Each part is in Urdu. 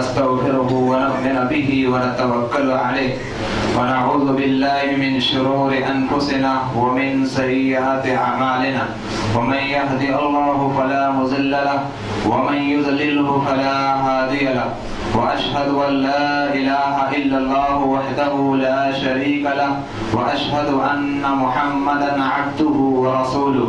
نستغفره ونؤمن به ونتوكل عليه ونعوذ بالله من شرور أنفسنا ومن سيئات أعمالنا. ومن يهدي الله فلا مضل له ومن يضلله فلا هادي له. وأشهد أن لا إله إلا الله وحده لا شريك له وأشهد أن محمدا عبده ورسوله.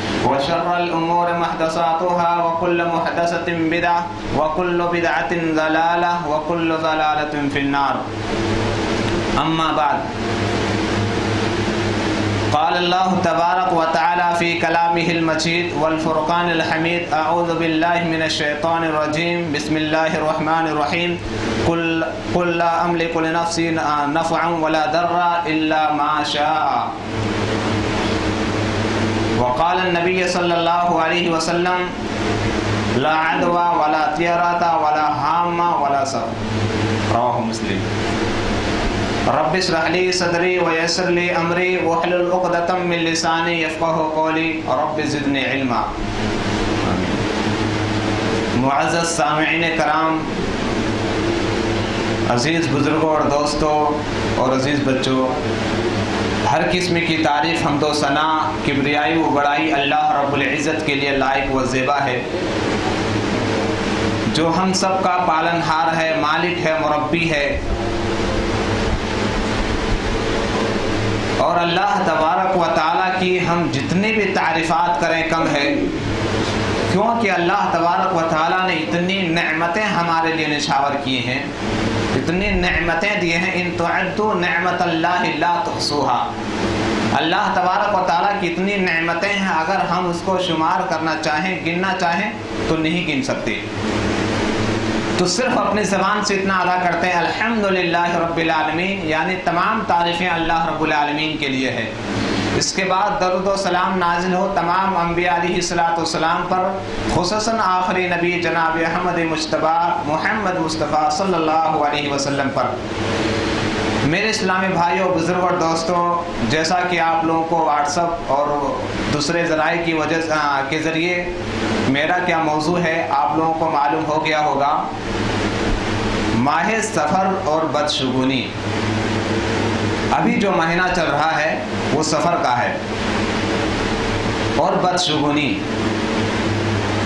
وشر الأمور محدثاتها وكل محدثة بدعة وكل بدعة ضلالة وكل ضلالة في النار. أما بعد. قال الله تبارك وتعالى في كلامه المجيد والفرقان الحميد أعوذ بالله من الشيطان الرجيم. بسم الله الرحمن الرحيم. قل, قل لا أملك لنفسي نفعا ولا ضرا إلا ما شاء. وقال النبي صلى الله عليه وسلم، لا عدوى ولا طيرة ولا هامة ولا سر. رواه مسلم. رب اشرح لي صدري ويسر لي امري، واحلل عقدة من لساني يفقهوا قولي. رب زدني علما. معزز سامعین کرام، عزیز بزرگوں اور دوستوں اور عزیز بچوں ہر قسم کی تعریف حمد و ثنا، کبریائی و بڑائی اللہ رب العزت کے لیے لائق و زیبا ہے۔ جو ہم سب کا پالن ہار ہے، مالک ہے، مربی ہے۔ اور اللہ تبارک و تعالیٰ کی ہم جتنی بھی تعریفات کریں کم ہے۔ کیونکہ اللہ تبارک و تعالیٰ نے اتنی نعمتیں ہمارے لیے نشاور کی ہیں۔ اتنی نعمتیں دیے ہیں، ان تعدو نعمت اللہ لا تحصوها اللہ تبارک و تعالیٰ کی اتنی نعمتیں ہیں، اگر ہم اس کو شمار کرنا چاہیں، گننا چاہیں، تو نہیں گن سکتے۔ تو صرف اپنی زبان سے اتنا ادا کرتے ہیں، الحمدللہ رب العالمین یعنی تمام تعریفیں اللہ رب العالمین کے لیے ہے اس کے بعد درود و سلام نازل ہو تمام انبیاء علیہ الصلاۃ والسلام پر، خصوصاً آخری نبی جناب احمد مشتبہ محمد مصطفیٰ صلی اللہ علیہ وسلم پر۔ میرے اسلامی بھائیوں بزرگ اور دوستوں، جیسا کہ آپ لوگوں کو واٹس اپ اور دوسرے ذرائع کی وجہ کے ذریعے میرا کیا موضوع ہے، آپ لوگوں کو معلوم ہو گیا ہوگا۔ ماہ سفر اور بدشگونی۔ ابھی جو مہینہ چل رہا ہے، وہ سفر کا ہے۔ اور بدشگونی۔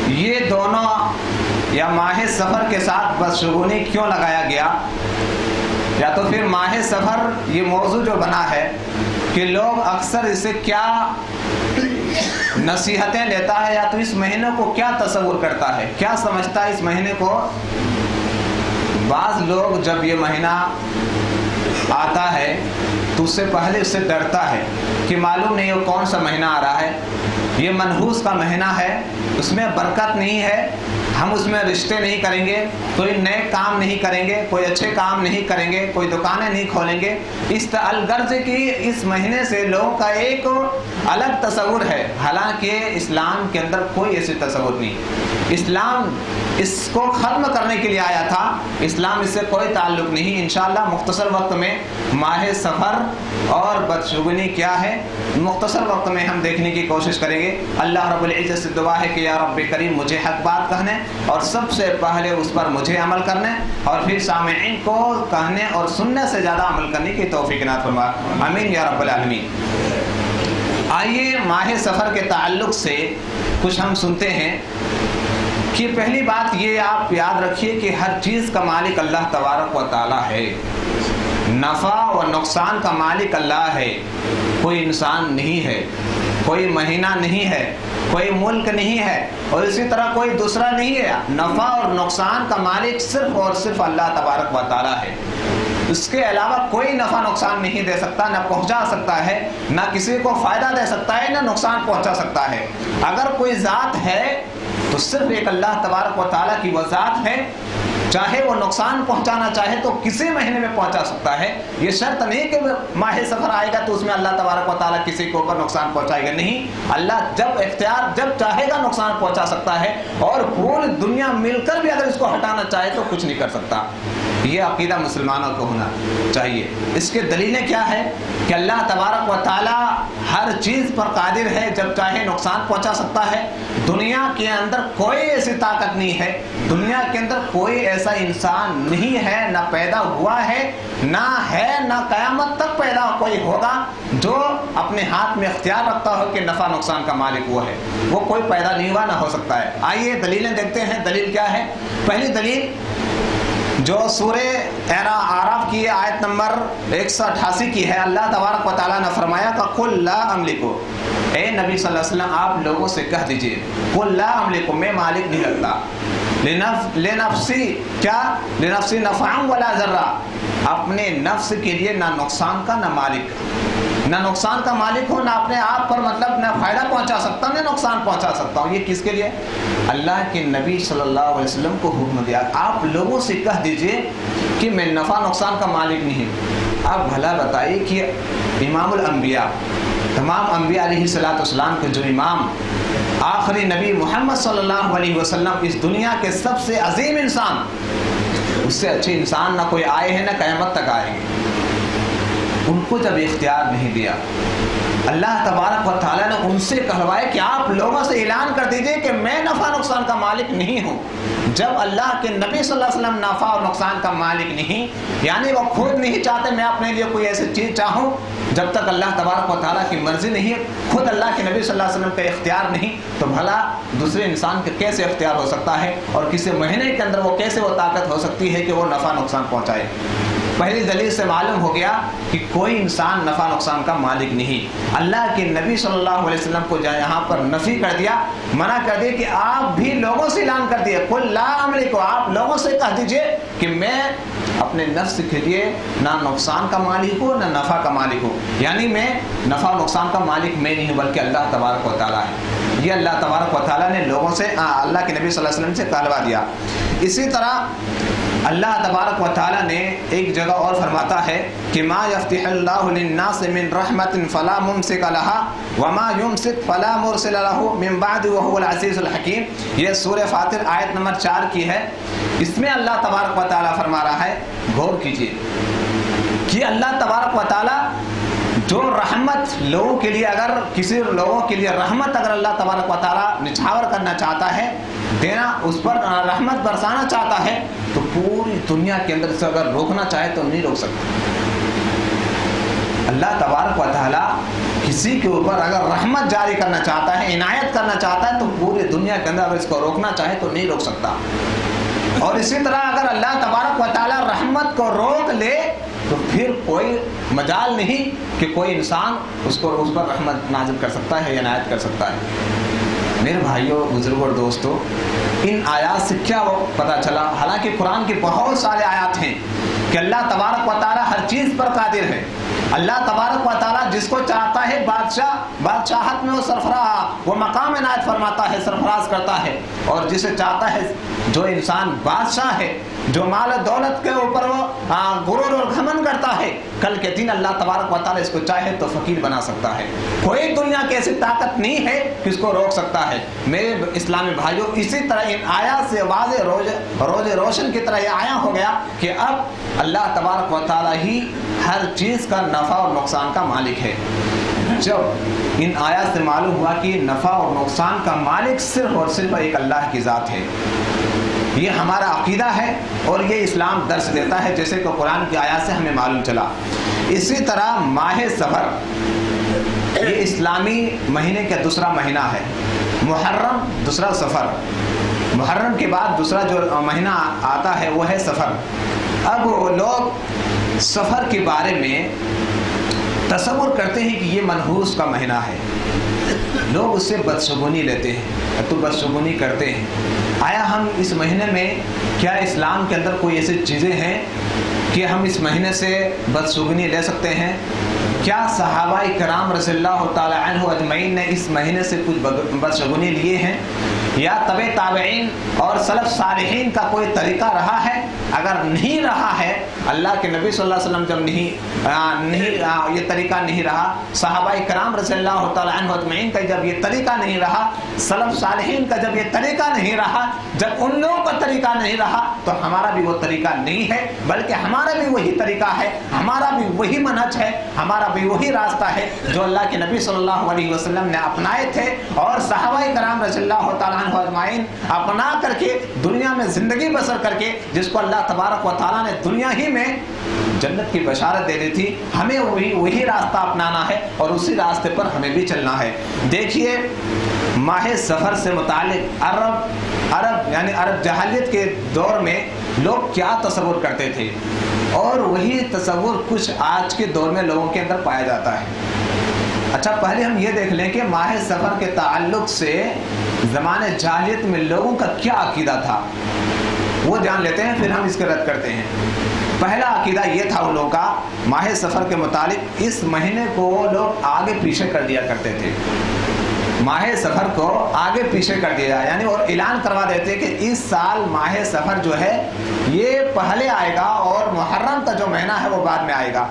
یہ دونوں یا ماہ سفر کے ساتھ بدشگونی کیوں لگایا گیا؟ یا تو پھر ماہ سفر یہ موضوع جو بنا ہے کہ لوگ اکثر اسے کیا نصیحتیں لیتا ہے، یا تو اس مہینے کو کیا تصور کرتا ہے؟ کیا سمجھتا ہے اس مہینے کو؟ بعض لوگ جب یہ مہینہ آتا ہے تو اس سے پہلے اس سے ڈرتا ہے کہ معلوم نہیں وہ کون سا مہینہ آ رہا ہے۔ یہ منحوس کا مہینہ ہے، اس میں برکت نہیں ہے، ہم اس میں رشتے نہیں کریں گے، کوئی نئے کام نہیں کریں گے، کوئی اچھے کام نہیں کریں گے، کوئی دکانیں نہیں کھولیں گے۔ اس الغرض کی اس مہینے سے لوگوں کا ایک الگ تصور ہے۔ حالانکہ اسلام کے اندر کوئی ایسی تصور نہیں۔ اسلام اس کو ختم کرنے کے لیے آیا تھا۔ اسلام اس سے کوئی تعلق نہیں۔ انشاءاللہ مختصر وقت میں ماہ سفر اور بدشگنی کیا ہے۔ مختصر وقت میں ہم دیکھنے کی کوشش کریں گے۔ اللہ رب العزت سے دعا ہے کہ یا رب کریم مجھے حق بات کہنے اور سب سے پہلے اس پر مجھے عمل کرنے اور پھر سامعین کو کہنے اور سننے سے زیادہ عمل کرنے کی توفیق نہ فرما۔ امین یا رب العالمین۔ آئیے ماہ سفر کے تعلق سے کچھ ہم سنتے ہیں کہ پہلی بات یہ آپ یاد رکھیے کہ ہر چیز کا مالک اللہ تبارک و تعالی ہے۔ نفع و نقصان کا مالک اللہ ہے۔ کوئی انسان نہیں ہے۔ کوئی مہینہ نہیں ہے، کوئی ملک نہیں ہے اور اسی طرح کوئی دوسرا نہیں ہے۔ نفع اور نقصان کا مالک صرف اور صرف اللہ تبارک و تعالیٰ ہے۔ اس کے علاوہ کوئی نفع نقصان نہیں دے سکتا، نہ پہنچا سکتا ہے، نہ کسی کو فائدہ دے سکتا ہے، نہ نقصان پہنچا سکتا ہے۔ اگر کوئی ذات ہے تو صرف ایک اللہ تبارک و تعالیٰ کی وہ ذات ہے۔ چاہے وہ نقصان پہنچانا چاہے تو کسی مہینے میں پہنچا سکتا ہے۔ یہ شرط نہیں کہ ماہ سفر آئے گا تو اس میں اللہ تبارک و تعالیٰ کسی کو اوپر نقصان پہنچائے گا نہیں۔ اللہ جب اختیار، جب چاہے گا نقصان پہنچا سکتا ہے اور پوری دنیا مل کر بھی اگر اس کو ہٹانا چاہے تو کچھ نہیں کر سکتا۔ یہ عقیدہ مسلمانوں کو ہونا چاہیے۔ اس کے دلیلیں کیا ہے کہ اللہ تبارک و تعالیٰ ہر چیز پر قادر ہے، جب چاہے نقصان پہنچا سکتا ہے۔ دنیا کے اندر کوئی ایسی طاقت نہیں ہے۔ دنیا کے اندر کوئی ایسا انسان نہیں ہے، نہ پیدا ہوا ہے، نہ ہے، نہ قیامت تک پیدا کوئی ہوگا جو اپنے ہاتھ میں اختیار رکھتا ہو کہ نفع نقصان کا مالک وہ ہے۔ وہ کوئی پیدا نہیں ہوا، نہ ہو سکتا ہے۔ آئیے دلیلیں دیکھتے ہیں۔ دلیل کیا ہے؟ پہلی دلیل جو سورہ ایرا آرف کی آیت نمبر ایک سو اٹھاسی کی ہے، اللہ تبارک و تعالیٰ نے فرمایا کہ قل لا املکو. اے نبی صلی اللہ علیہ وسلم، آپ لوگوں سے کہہ دیجیے، قل لا املکو، میں مالک نہیں لگتا لنفسی، کیا؟ لنفسی نفعم ولا ذرہ اپنے نفس کے لیے نہ نقصان کا، نہ مالک۔ نہ نقصان کا مالک ہوں، نہ اپنے آپ پر مطلب نہ فائدہ پہنچا سکتا ہوں نہ نقصان پہنچا سکتا ہوں۔ یہ کس کے لیے؟ اللہ کے نبی صلی اللہ علیہ وسلم کو حکم دیا۔ آپ لوگوں سے کہہ دیجیے کہ میں نفع نقصان کا مالک نہیں آپ بھلا بتائیے کہ امام الانبیاء، تمام انبیاء علیہ صلاۃ والسلام کے جو امام، آخری نبی محمد صلی اللہ علیہ وسلم اس دنیا کے سب سے عظیم انسان، اس سے اچھے انسان نہ کوئی آئے ہیں، نہ قیامت تک آئیں گے ان کو جب اختیار نہیں دیا، اللہ تبارک و تعالیٰ نے ان سے کہلوائے کہ آپ لوگوں سے اعلان کر دیجیے کہ میں نفع نقصان کا مالک نہیں ہوں۔ جب اللہ کے نبی صلی اللہ علیہ وسلم نفع اور نقصان کا مالک نہیں یعنی وہ خود نہیں چاہتے، میں اپنے لیے کوئی ایسی چیز چاہوں، جب تک اللہ تبارک و تعالیٰ کی مرضی نہیں ہے خود اللہ کے نبی صلی اللہ علیہ وسلم کا اختیار نہیں، تو بھلا دوسرے انسان کے کیسے اختیار ہو سکتا ہے؟ اور کسی مہینے کے اندر وہ کیسے وہ طاقت ہو سکتی ہے کہ وہ نفع نقصان پہنچائے؟ پہلی دلیل سے معلوم ہو گیا کہ کوئی انسان نفع نقصان کا مالک نہیں۔ اللہ کے نبی صلی اللہ علیہ وسلم کو یہاں پر نفی کر دیا، منع کر دیا کہ آپ بھی لوگوں سے اعلان کر دیے۔ کل لا عملی کو آپ لوگوں سے کہہ دیجیے کہ میں اپنے نفس کے لیے نہ نقصان کا مالک ہوں، نہ نفع کا مالک ہوں۔ یعنی میں نفع و نقصان کا مالک میں نہیں ہوں، بلکہ اللہ تبارک و تعالیٰ ہے۔ یہ اللہ تبارک و تعالیٰ نے لوگوں سے اللہ کے نبی صلی اللہ علیہ وسلم سے کہلوا دیا۔ اسی طرح اللہ تبارک و تعالیٰ نے ایک جگہ اور فرماتا ہے کہ ما یفتح اللہ للناس من رحمت فلا ممسک لها وما یمسک فلا مرسل له من بعد وهو العزیز الحکیم۔ یہ سورہ فاطر آیت نمبر چار کی ہے۔ اس میں اللہ تبارک و تعالیٰ فرما رہا ہے، غور کیجیے کہ اللہ تبارک و تعالیٰ جو رحمت لوگوں کے لیے اگر کسی لوگوں کے لیے رحمت اگر اللہ تبارک و تعالیٰ نچھاور کرنا چاہتا ہے، دینا اس پر رحمت برسانا چاہتا ہے، تو پوری دنیا کے اندر سے اگر روکنا چاہے تو نہیں روک سکتا اللہ تبارک و تعالیٰ کسی کے اوپر اگر رحمت جاری کرنا چاہتا ہے، عنایت کرنا چاہتا ہے، تو پوری دنیا کے اندر اگر اس کو روکنا چاہے تو نہیں روک سکتا۔ اور اسی طرح اگر اللہ تبارک و تعالیٰ رحمت کو روک لے تو پھر کوئی مجال نہیں کہ کوئی انسان اس کو اس پر رحمت نازل کر سکتا ہے یا عنایت کر سکتا ہے۔ میرے بھائیوں بزرگ اور دوستوں، ان آیات سے کیا پتہ چلا؟ حالانکہ قرآن کے بہت سارے آیات ہیں کہ اللہ تبارک و تعالیٰ ہر چیز پر قادر ہے۔ اللہ تبارک و تعالیٰ جس کو چاہتا ہے بادشاہ، بادشاہت میں وہ سرفراہ، وہ مقام عنایت فرماتا ہے، سرفراز کرتا ہے۔ اور جسے چاہتا ہے جو انسان بادشاہ ہے جو مال دولت کے اوپر وہ غرور اور گھمن کرتا ہے، کل کے دن اللہ تبارک و تعالیٰ اس کو چاہے تو فقیر بنا سکتا ہے۔ کوئی دنیا کی ایسی طاقت نہیں ہے کہ اس کو روک سکتا ہے۔ میرے اسلامی بھائیوں اسی طرح ان آیا سے واضح روز روز روشن کی طرح یہ آیا ہو گیا کہ اب اللہ تبارک و تعالیٰ ہی ہر چیز کا نفع اور نقصان کا مالک ہے۔ جب ان آیات سے معلوم ہوا کہ نفع اور نقصان کا مالک صرف اور صرف ایک اللہ کی ذات ہے۔ یہ ہمارا عقیدہ ہے اور یہ اسلام درس دیتا ہے جیسے کہ قرآن کی آیات سے ہمیں معلوم چلا۔ اسی طرح ماہ سفر، یہ اسلامی مہینے کا دوسرا مہینہ ہے۔ محرم دوسرا سفر۔ محرم کے بعد دوسرا جو مہینہ آتا ہے وہ ہے سفر۔ اب لوگ سفر کے بارے میں تصور کرتے ہیں کہ یہ منحوس کا مہینہ ہے۔ لوگ اس سے بدشگونی لیتے ہیں، تو بدشگونی کرتے ہیں۔ آیا ہم اس مہینے میں کیا اسلام کے اندر کوئی ایسی چیزیں ہیں کہ ہم اس مہینے سے بدسگنی لے سکتے ہیں؟ کیا صحابہ کرام رضی اللہ تعالیٰ عنہ اجمعین نے اس مہینے سے کچھ بدشگونی لیے ہیں؟ یا طب تابعین اور صلف صالحین کا کوئی طریقہ رہا ہے؟ اگر نہیں رہا ہے، اللہ کے نبی صلی اللہ علیہ وسلم جب نہیں نہیں یہ طریقہ نہیں رہا، صحابہ کرام رضی اللہ تعالیٰ عنہ اجمعین کا جب یہ طریقہ نہیں رہا صلف صالحین کا جب یہ طریقہ نہیں رہا، جب ان لوگوں کا طریقہ نہیں رہا، تو ہمارا بھی وہ طریقہ نہیں ہے، بلکہ ہمارا بھی وہی طریقہ ہے، ہمارا بھی وہی منہج ہے، ہمارا بھی وہی راستہ ہے جو اللہ کے نبی صلی اللہ علیہ وسلم نے اپنائے تھے۔ اور صحابہ کرام رضی اللہ تعالیٰ عنہ اجمعین اپنا کر کے دنیا میں زندگی بسر کر کے، جس کو اللہ تبارک و تعالیٰ نے دنیا ہی میں جنت کی بشارت دے دی تھی، ہمیں وہی وہی راستہ اپنانا ہے اور اسی راستے پر ہمیں بھی چلنا ہے۔ دیکھیے ماہ سفر سے متعلق عرب عرب یعنی عرب جہالیت کے دور میں لوگ کیا تصور کرتے تھے؟ اور وہی تصور کچھ آج کے دور میں لوگوں کے اندر پایا جاتا ہے۔ اچھا پہلے ہم یہ دیکھ لیں کہ ماہ سفر کے تعلق سے زمانے جاہلیت میں لوگوں کا کیا عقیدہ تھا؟ وہ جان لیتے ہیں، پھر ہم اس کے رد کرتے ہیں۔ پہلا عقیدہ یہ تھا ان لوگوں کا، ماہ سفر کے متعلق اس مہینے کو لوگ آگے پیچھے کر دیا کرتے تھے۔ ماہ سفر کو آگے پیچھے کر دیا یعنی اور اعلان کروا دیتے کہ اس سال ماہ سفر جو ہے، یہ پہلے آئے گا اور محرم کا جو مہینہ ہے وہ بعد میں آئے گا۔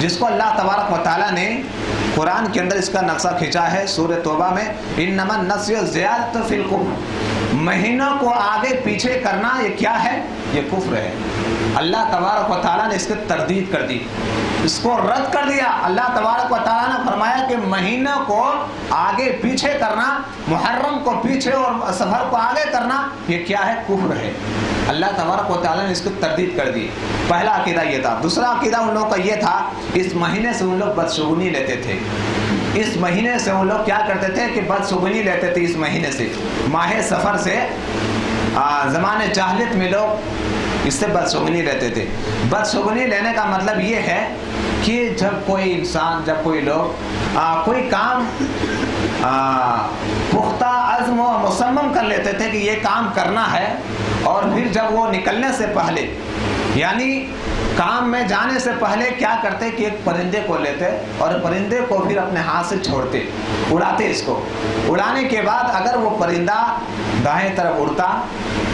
جس کو اللہ تبارک و تعالیٰ نے قرآن کے اندر اس کا نقشہ کھینچا ہے سور توبہ میں ان نمن نسل زیادت فلکم مہینوں کو آگے پیچھے کرنا یہ کیا ہے؟ یہ کفر ہے۔ اللہ تبارک و تعالیٰ نے اس کی تردید کر دی۔ اس کو رد کر دیا۔ اللہ تبارک و تعالیٰ نے فرمایا کہ مہینہ کو آگے پیچھے کرنا، محرم کو پیچھے اور سفر کو آگے کرنا، یہ کیا ہے؟ کفر ہے۔ اللہ تبارک و تعالیٰ نے اس کو تردید کر دی۔ پہلا عقیدہ یہ تھا۔ دوسرا عقیدہ ان لوگوں کا یہ تھا، اس مہینے سے ان لوگ بدشگنی لیتے تھے۔ اس مہینے سے ان لوگ کیا کرتے تھے کہ بدشگنی لیتے تھے اس مہینے سے۔ ماہ سفر سے زمانے جاہلت میں لوگ اس سے بدشگنی لیتے تھے۔ بدشگنی لینے کا مطلب یہ ہے کہ جب کوئی انسان جب کوئی لوگ آ, کوئی کام پختہ عزم و مصمم کر لیتے تھے کہ یہ کام کرنا ہے اور پھر جب وہ نکلنے سے پہلے یعنی کام میں جانے سے پہلے کیا کرتے کہ ایک پرندے کو لیتے اور پرندے کو پھر اپنے ہاتھ سے چھوڑتے، اڑاتے اس کو۔ اڑانے کے بعد اگر وہ پرندہ دائیں طرف اڑتا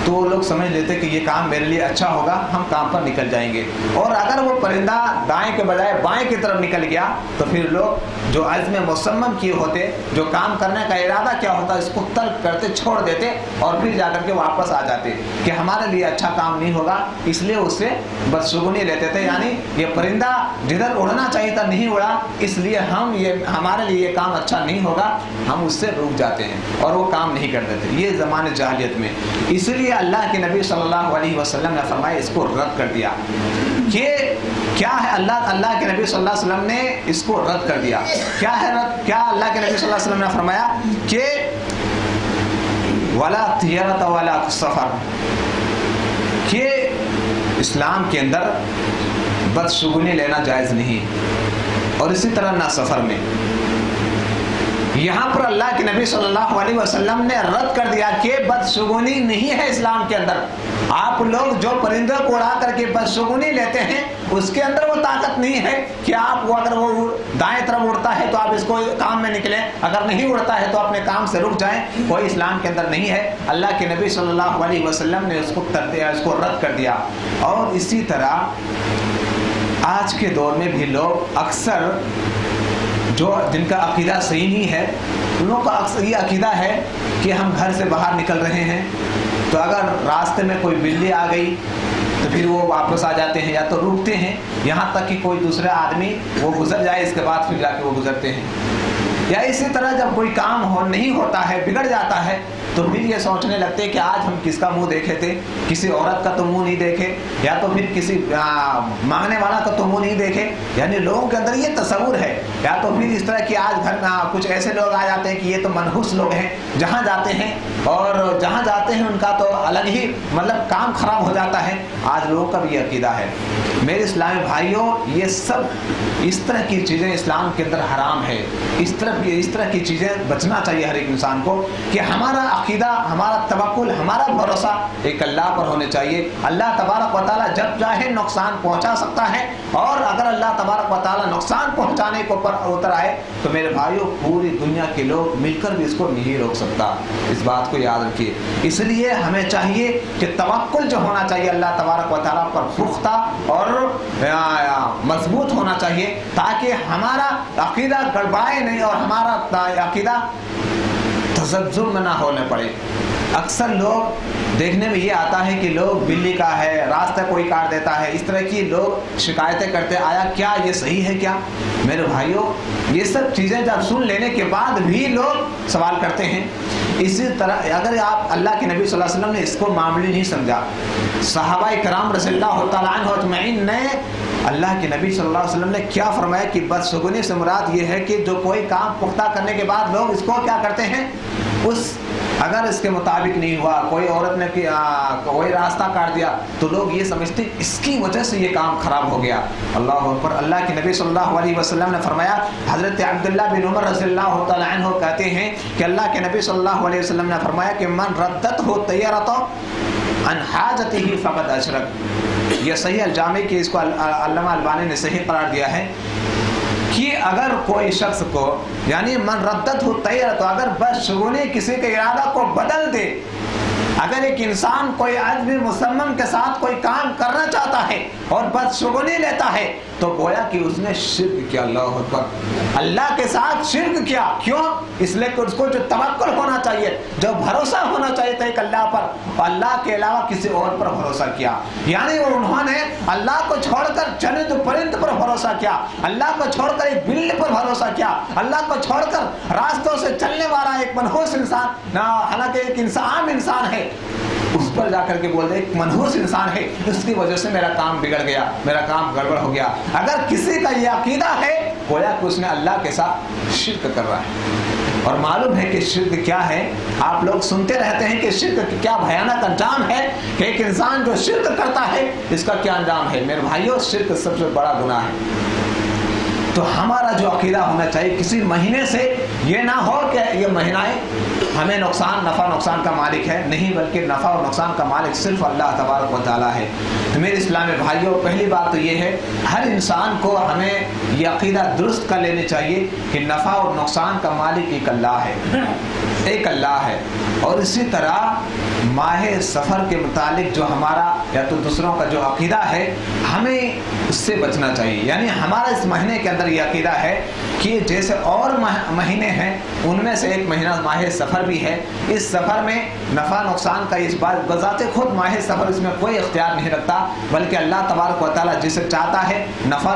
تو وہ لوگ سمجھ لیتے کہ یہ کام میرے لیے اچھا ہوگا، ہم کام پر نکل جائیں گے۔ اور اگر وہ پرندہ دائیں کے بجائے بائیں کی طرف نکل گیا تو پھر لوگ جو عزم مصمم کیے ہوتے، جو کام کرنے کا ارادہ کیا ہوتا، اس کو ترک کرتے، چھوڑ دیتے اور پھر جا کر کے واپس آ جاتے کہ ہمارے لیے اچھا کام نہیں ہوگا، اس لیے اس سے بدشگنی لیتے تھے یعنی یہ پرندہ جدھر اڑنا چاہیے تھا نہیں اڑا، اس لیے ہم یہ ہمارے لیے یہ کام اچھا نہیں ہوگا، ہم اس سے رک جاتے ہیں اور وہ کام نہیں کر دیتے یہ زمانے جاہلیت میں۔ اس لیے اللہ کے نبی صلی اللہ علیہ وسلم نے فرمایا، اس کو رد کر دیا۔ کہ کیا ہے اللہ اللہ کے نبی صلی اللہ علیہ وسلم نے اس کو رد کر دیا؟ کیا ہے رد کیا اللہ کے نبی صلی اللہ علیہ وسلم نے فرمایا کہ ولا تیرت والا سفر؟ کہ اسلام کے اندر بدشگنی لینا جائز نہیں۔ اور اسی طرح نہ سفر میں۔ یہاں پر اللہ کے نبی صلی اللہ علیہ وسلم نے رد کر دیا کہ بدشگونی نہیں ہے اسلام کے اندر۔ آپ لوگ جو پرندوں کو اڑا کر کے بدشگونی لیتے ہیں، اس کے اندر وہ طاقت نہیں ہے کہ آپ وہ اگر وہ دائیں طرف اڑتا ہے تو آپ اس کو کام میں نکلیں۔ اگر نہیں اڑتا ہے تو اپنے کام سے رک جائیں۔ کوئی اسلام کے اندر نہیں ہے۔ اللہ کے نبی صلی اللہ علیہ وسلم نے اس کو کر دیا، اس کو رد کر دیا۔ اور اسی طرح آج کے دور میں بھی لوگ اکثر جو جن کا عقیدہ صحیح نہیں ہے، ان لوگوں کا اکثر یہ عقیدہ ہے کہ ہم گھر سے باہر نکل رہے ہیں۔ تو اگر راستے میں کوئی بلی آ گئی، تو پھر وہ واپس آ جاتے ہیں یا تو رکتے ہیں۔ یہاں تک کہ کوئی دوسرا آدمی وہ گزر جائے، اس کے بعد پھر جا کے وہ گزرتے ہیں۔ یا اسی طرح جب کوئی کام ہو نہیں ہوتا ہے، بگڑ جاتا ہے، تو پھر یہ سوچنے لگتے کہ آج ہم کس کا منہ دیکھے تھے؟ کسی عورت کا تو منہ نہیں دیکھے، یا تو پھر کسی مانگنے والا کا تو منہ نہیں دیکھے۔ یعنی لوگوں کے اندر یہ تصور ہے، یا تو پھر اس طرح کہ آج گھر میں کچھ ایسے لوگ آ جاتے ہیں کہ یہ تو منحوس لوگ ہیں، جہاں جاتے ہیں۔ اور جہاں جاتے ہیں، ان کا تو الگ ہی مطلب کام خراب ہو جاتا ہے۔ آج لوگوں کا بھی یہ عقیدہ ہے۔ میرے اسلامی بھائیوں، یہ سب اس طرح کی چیزیں اسلام کے اندر حرام ہے۔ اس طرح یہ اس طرح کی چیزیں بچنا چاہیے ہر ایک انسان کو کہ ہمارا عقیدہ، ہمارا توکل، ہمارا بھروسہ ایک اللہ پر ہونے چاہیے۔ اللہ تبارک و تعالیٰ جب چاہے نقصان پہنچا سکتا ہے۔ اور اگر اللہ تبارک و تعالیٰ نقصان پہنچانے کو پر اتر آئے تو میرے بھائیوں پوری دنیا کے لوگ مل کر بھی اس کو نہیں روک سکتا۔ اس بات کو یاد رکھیے۔ اس لیے ہمیں چاہیے کہ توکل جو ہونا چاہیے اللہ تبارک و تعالیٰ پر پختہ اور مضبوط ہونا چاہیے تاکہ ہمارا عقیدہ گڑبائے نہیں اور ہمارا عقیدہ تزلزل میں نہ ہونے پڑے۔ اکثر لوگ دیکھنے میں یہ آتا ہے کہ لوگ بلی کا ہے، راستہ کوئی کاٹ دیتا ہے، اس طرح کی لوگ شکایتیں کرتے، آیا کیا یہ صحیح ہے کیا؟ میرے بھائیوں، یہ سب چیزیں جب سن لینے کے بعد بھی لوگ سوال کرتے ہیں۔ اسی طرح اگر آپ اللہ کے نبی صلی اللہ علیہ وسلم نے اس کو معاملی نہیں سمجھا، صحابہ کرام رضی اللہ تعالیٰ عنہ نے اللہ کے نبی صلی اللہ علیہ وسلم نے کیا فرمایا کہ بدسگنی سے مراد یہ ہے کہ جو کوئی کام پختہ کرنے کے بعد لوگ اس کو کیا کرتے ہیں؟ اس اگر اس کے مطابق نہیں ہوا، کوئی عورت نے کوئی راستہ کاٹ دیا، تو لوگ یہ سمجھتے اس کی وجہ سے یہ کام خراب ہو گیا۔ اللہ پر اللہ کے نبی صلی اللہ علیہ وسلم نے فرمایا، حضرت عبداللہ بن عمر رضی اللہ تعالیٰ عنہ کہتے ہیں کہ اللہ کے نبی صلی اللہ علیہ وسلم نے فرمایا کہ، من ردت ہو تیارت انحاجتی ہی فقط اشرک. یہ صحیح الجامع کی اس کو علامہ البانی نے صحیح قرار دیا ہے۔ کہ اگر کوئی شخص کو یعنی من ردت ہو تیار تو اگر بس شگونی کسی کے ارادہ کو بدل دے اگر ایک انسان کوئی عزم مسلم کے ساتھ کوئی کام کرنا چاہتا ہے اور بس شگونی لیتا ہے، تو گویا کہ اس نے شرک کیا، اللہ اکبر۔ اللہ کے ساتھ شرک کیا، کیوں؟ اس لیے کہ اس کو جو توکل ہونا چاہیے، جو بھروسہ ہونا چاہیے تھا ایک اللہ پر اللہ کے علاوہ کسی اور پر بھروسہ کیا۔ یعنی انہوں نے اللہ کو چھوڑ کر چند پرند پر بھروسہ کیا، اللہ کو چھوڑ کر ایک بلی پر بھروسہ کیا، اللہ کو چھوڑ کر راستوں سے چلنے والا ایک منحوس انسان۔ حالانکہ ایک انسان عام انسان ہے۔ اس پر جا کر کے بول دے، ایک منحوس انسان ہے، اس کی وجہ سے میرا کام بگڑ گیا، میرا کام گڑبڑ ہو گیا۔ اگر کسی کا یہ عقیدہ ہے، گویا کہ اس نے اللہ کے ساتھ شرک کر رہا ہے۔ اور معلوم ہے کہ شرک کیا ہے۔ آپ لوگ سنتے رہتے ہیں کہ شرک کیا بھیانک انجام ہے کہ ایک انسان جو شرک کرتا ہے، اس کا کیا انجام ہے؟ میرے بھائیوں شرک سب سے بڑا گناہ ہے۔ تو ہمارا جو عقیدہ ہونا چاہیے کسی مہینے سے، یہ نہ ہو کہ یہ مہینہ ہمیں نقصان، نفع نقصان کا مالک ہے، نہیں بلکہ نفع اور نقصان کا مالک صرف اللہ تبارک و تعالیٰ ہے۔ تو میرے اسلام بھائیوں پہلی بات تو یہ ہے، ہر انسان کو ہمیں یہ عقیدہ درست کر لینی چاہیے کہ نفع اور نقصان کا مالک ایک اللہ ہے۔ ایک اللہ ہے۔ اور اسی طرح ماہ سفر کے متعلق جو ہمارا یا تو دوسروں کا جو عقیدہ ہے، ہمیں اس سے بچنا چاہیے۔ یعنی ہمارا اس مہینے کے اندر یہ عقیدہ ہے کہ جیسے اور مہینے ہیں، ان میں سے ایک مہینہ ماہ سفر بھی ہے۔ اس سفر میں نفع نقصان کا اس بات، بذات خود ماہ سفر اس میں کوئی اختیار نہیں رکھتا، بلکہ اللہ تبارک و تعالیٰ جسے چاہتا ہے نفع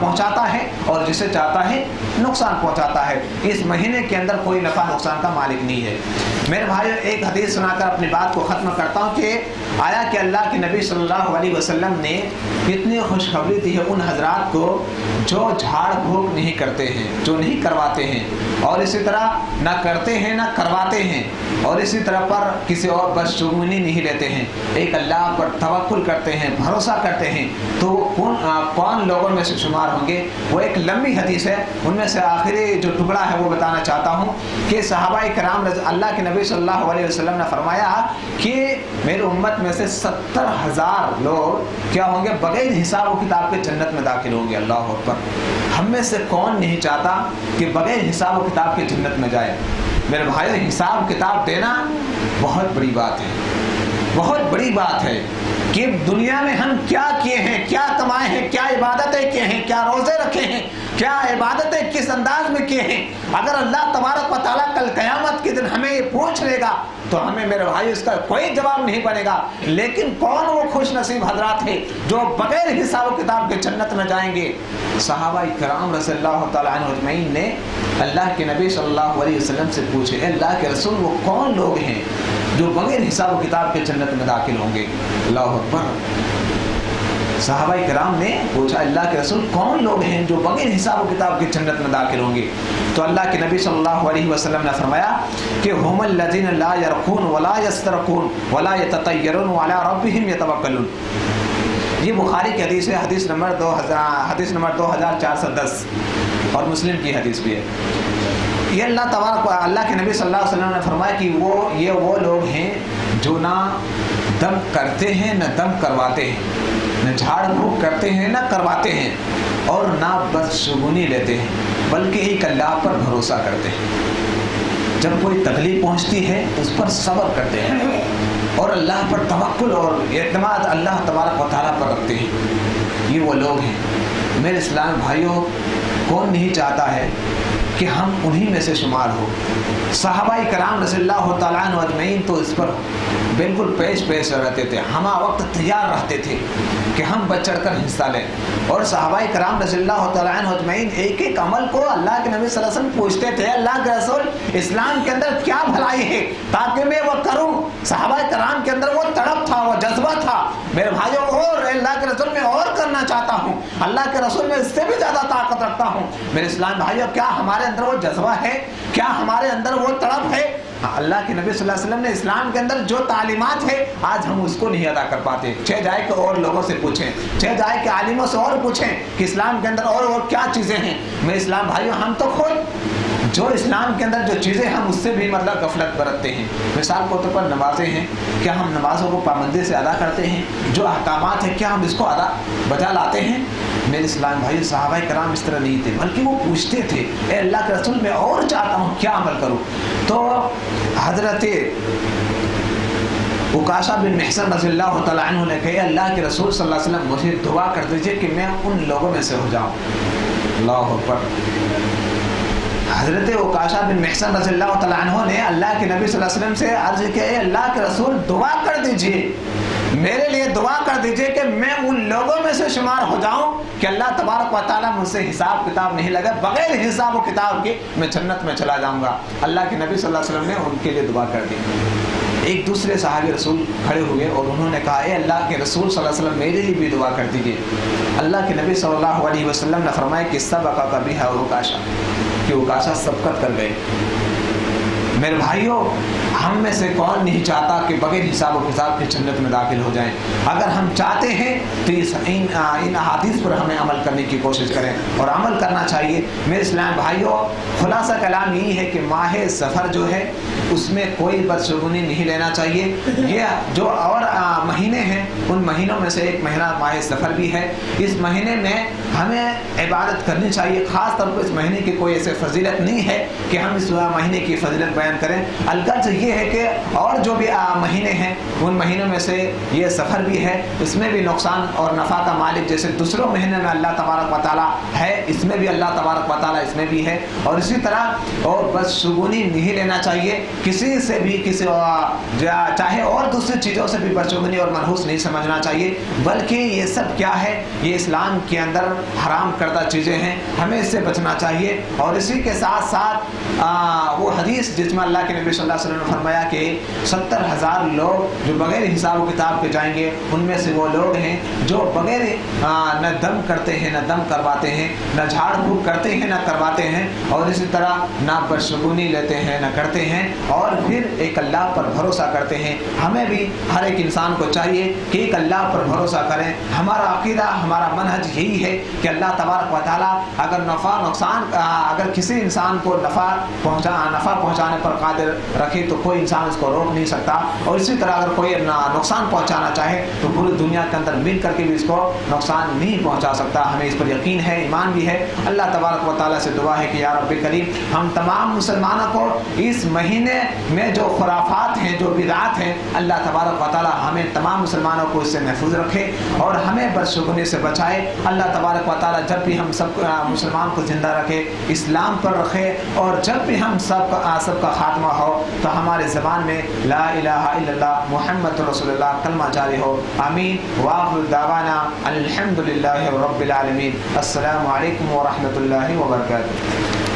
پہنچاتا ہے اور جسے چاہتا ہے نقصان پہنچاتا ہے۔ اس مہینے کے اندر کوئی نفع نقصان کا مالک نہیں ہے۔ میرے بھائی ایک حدیث سنا کر اپنی بات کو ختم کرتا ہوں کہ آیا کہ اللہ کے نبی صلی اللہ علیہ وسلم نے اتنی خوشخبری دی ہے ان حضرات کو جو جھاڑ بھوک نہیں کرتے ہیں۔ ہیں، جو نہیں کرواتے ہیں۔ اور اسی طرح نہ کرتے ہیں، نہ کرواتے ہیں۔ اور اسی طرح پر کسی اور بس شگونی نہیں لیتے ہیں۔ ایک اللہ پر توکل کرتے ہیں، بھروسہ کرتے ہیں۔ تو کون کون لوگوں میں سے شمار ہوں گے؟ وہ ایک لمبی حدیث ہے۔ ان میں سے آخری جو ٹکڑا ہے وہ بتانا چاہتا ہوں کہ صحابہ کرام اللہ کے نبی صلی اللہ علیہ وسلم نے فرمایا کہ میرے امت میں سے ستر ہزار لوگ کیا ہوں گے؟ بغیر حساب و کتاب کے جنت میں داخل ہوں گے۔ اللہ پر ہم میں سے کون نہیں چاہتا؟ کہ بغیر حساب و کتاب کے جنت میں جائے۔ میرے بھائی حساب کتاب دینا بہت بڑی بات ہے۔ بہت بڑی بات ہے کہ دنیا میں ہم کیا کیے ہیں، کیا کمائے ہیں، کیا عبادتیں کیے ہیں، کیا روزے رکھے ہیں۔ کیا عبادتیں کس انداز میں کیے ہیں؟ اگر اللہ تبارک و تعالیٰ کل قیامت کے دن ہمیں یہ پوچھ لے گا تو ہمیں میرے بھائی اس کا کوئی جواب نہیں بنے گا۔ لیکن کون وہ خوش نصیب حضرات ہے جو بغیر حساب و کتاب کے جنت میں جائیں گے؟ صحابہ کرام رضی اللہ تعالیٰ عنہ اجمعین نے اللہ کے نبی صلی اللہ علیہ وسلم سے پوچھے اللہ کے رسول، وہ کون لوگ ہیں جو بغیر حساب و کتاب کے جنت میں داخل ہوں گے؟ اللہ اکبر۔ صحابہ کرام نے پوچھا، اللہ کے رسول کون لوگ ہیں جو بغیر حساب و کتاب کی جنت میں داخل ہوں گے؟ تو اللہ کے نبی صلی اللہ علیہ وسلم نے فرمایا کہ ہم الذین لا یرقون ولا یسترقون ولا یتطیرون ولا ربهم یتوکلون۔ یہ بخاری کی حدیث ہے، حدیث نمبر دو ہزار، حدیث نمبر دو ہزار چار سو دس۔ اور مسلم کی حدیث بھی ہے۔ یہ اللہ تبارک اللہ کے نبی صلی اللہ علیہ وسلم نے فرمایا کہ وہ، یہ وہ لوگ ہیں جو نہ دم کرتے ہیں، نہ دم کرواتے ہیں۔ نہ جھاڑ پھونک کرتے ہیں، نہ کرواتے ہیں اور نہ بدشگونی لیتے ہیں، بلکہ ایک اللہ پر بھروسہ کرتے ہیں۔ جب کوئی تکلیف پہنچتی ہے تو اس پر صبر کرتے ہیں اور اللہ پر توکل اور اعتماد اللہ تبارک و تعالیٰ پر رکھتے ہیں۔ یہ وہ لوگ ہیں۔ میرے اسلام بھائیوں، کون نہیں چاہتا ہے کہ ہم انہی میں سے شمار ہو صحابہ کرام رضی اللہ تعالیٰ عنہ اجمعین تو اس پر بالکل پیش پیش رہتے تھے ہما وقت تیار رہتے تھے۔ کہ ہم بچ چڑھ کر حصہ لیں۔ اور صحابہ کرام رضی اللہ تعالیٰ عنہ اجمعین ایک ایک عمل کو اللہ کے نبی صلی اللہ علیہ وسلم پوچھتے تھے، اللہ کے رسول، اسلام کے اندر کیا بھلائی ہے؟ تاکہ میں وہ کروں۔ صحابہ کرام کے اندر وہ تڑپ تھا، وہ جذبہ تھا۔ میرے بھائیوں، اور اللہ کے رسول میں اور کرنا چاہتا ہوں۔ اللہ کے رسول میں اس سے بھی زیادہ طاقت رکھتا ہوں۔ میرے اسلام بھائیوں کیا ہمارے اندر وہ جذبہ ہے؟ کیا ہمارے اندر وہ تڑپ ہے؟ ہاں، اللہ کے نبی صلی اللہ علیہ وسلم نے اسلام کے اندر جو تعلیمات ہے آج ہم اس کو نہیں ادا کر پاتے۔ چھ جائے کہ اور لوگوں سے پوچھیں۔ چھ جائے کہ عالموں سے اور پوچھیں کہ اسلام کے اندر اور اور کیا چیزیں ہیں۔ میرے اسلام بھائیوں ہم تو خود جو اسلام کے اندر جو چیزیں ہم اس سے بھی مطلب غفلت برتتے ہیں۔ مثال کے طور پر نمازیں ہیں۔ کیا ہم نمازوں کو پابندی سے ادا کرتے ہیں؟ جو احکامات ہیں کیا ہم اس کو ادا بجا لاتے ہیں؟ میرے اسلام بھائی صحابہ کرام اس طرح نہیں تھے، بلکہ وہ پوچھتے تھے، اے اللہ کے رسول، میں اور چاہتا ہوں، کیا عمل کروں؟ تو حضرت اکاشا بن محسن رضی اللہ تعالیٰ عنہ نے کہا اللہ کے رسول صلی اللہ علیہ وسلم، مجھے دعا کر دیجیے کہ میں ان لوگوں میں سے ہو جاؤں۔ اللہ اکبر۔ حضرت اکاشا بن محسن رضی اللہ تعالیٰ عنہ نے اللہ کے نبی صلی اللہ علیہ وسلم سے عرض کیا، اے اللہ کے رسول، دعا کر دیجیے۔ میرے لیے دعا کر دیجیے کہ میں ان لوگوں میں سے شمار ہو جاؤں کہ اللہ تبارک و تعالیٰ مجھ سے حساب کتاب نہیں لگا بغیر حساب و کتاب کے میں جنت میں چلا جاؤں گا۔ اللہ کے نبی صلی اللہ علیہ وسلم نے ان کے لیے دعا کر دی۔ ایک دوسرے صحابی رسول کھڑے ہوئے اور انہوں نے کہا، اے اللہ کے رسول صلی اللہ علیہ وسلم، میرے لیے بھی دعا کر دیجیے اللہ کے نبی صلی اللہ علیہ وسلم نے فرمایا کہ سب کا کبھی ہے اور اکاشا کہ اکاشا سبقت کر گئے۔ میرے بھائیوں ہم میں سے کون نہیں چاہتا کہ بغیر حساب و کتاب کی جنت میں داخل ہو جائیں؟ اگر ہم چاہتے ہیں تو اس ان ان احادیث پر ہمیں عمل کرنے کی کوشش کریں اور عمل کرنا چاہیے۔ میرے اسلام بھائیوں خلاصہ کلام یہی ہے کہ ماہ سفر جو ہے، اس میں کوئی بدشگونی نہیں لینا چاہیے۔ یہ جو اور مہینے ہیں، ان مہینوں میں سے ایک مہینہ ماہ سفر بھی ہے۔ اس مہینے میں ہمیں عبادت کرنی چاہیے، خاص طور پر اس مہینے کی کوئی ایسے فضیلت نہیں ہے کہ ہم اس مہینے کی فضیلت بیان کریں۔ الگرچہ یہ ہے کہ اور جو بھی مہینے ہیں، ان مہینوں میں سے یہ سفر بھی ہے، اس میں بھی نقصان اور نفع کا مالک جیسے دوسروں مہینے میں اللہ تبارک و تعالیٰ ہے، اس میں بھی اللہ تبارک و تعالیٰ اس میں بھی ہے۔ اور اسی طرح اور بس شگونی نہیں لینا چاہیے۔ کسی سے بھی، کسی چاہے اور دوسری چیزوں سے بھی بدشگونی اور منحوس نہیں سمجھنا چاہیے۔ بلکہ یہ سب کیا ہے، یہ اسلام کے اندر حرام کردہ چیزیں ہیں، ہمیں اس سے بچنا چاہیے۔ اور اسی کے ساتھ ساتھ وہ حدیث جس میں اللہ کے نبی صلی اللہ علیہ وسلم نے فرمایا کہ ستر ہزار لوگ جو بغیر حساب و کتاب کے جائیں گے، ان میں سے وہ لوگ ہیں جو بغیر نہ دم کرتے ہیں، نہ دم کرواتے ہیں، نہ جھاڑ پھونک کرتے ہیں، نہ کرواتے ہیں، اور اسی طرح نہ برشگونی لیتے ہیں، نہ کرتے ہیں، اور پھر ایک اللہ پر بھروسہ کرتے ہیں۔ ہمیں بھی ہر ایک انسان کو چاہیے کہ ایک اللہ پر بھروسہ کریں ہمارا عقیدہ، ہمارا منحج یہی ہے کہ اللہ تبارک و تعالیٰ اگر نفع، نقصان اگر کسی انسان کو نفع پہنچا، نفع پہنچانے پر پر قادر رکھے تو کوئی انسان اس کو روک نہیں سکتا۔ اور اسی طرح اگر کوئی نقصان پہنچانا چاہے تو پوری دنیا کے اندر مل کر کے بھی اس کو نقصان نہیں پہنچا سکتا۔ ہمیں اس پر یقین ہے، ایمان بھی ہے۔ اللہ تبارک و تعالیٰ سے دعا ہے کہ یا رب کریم ہم تمام مسلمانوں کو اس مہینے میں جو خرافات ہیں، جو بدعات ہیں، اللہ تبارک و تعالیٰ ہمیں تمام مسلمانوں کو اس سے محفوظ رکھے اور ہمیں بدشگنی سے بچائے۔ اللہ تبارک و تعالیٰ جب بھی ہم سب مسلمان کو زندہ رکھے، اسلام پر رکھے اور جب بھی ہم سب کا سب کا خاتمہ ہو تو ہمارے زبان میں لا الہ الا اللہ محمد رسول اللہ کلمہ جاری ہو۔ آمین۔ واخر دعوانا الحمد للہ رب العالمین۔ السلام علیکم ورحمۃ اللہ وبرکاتہ۔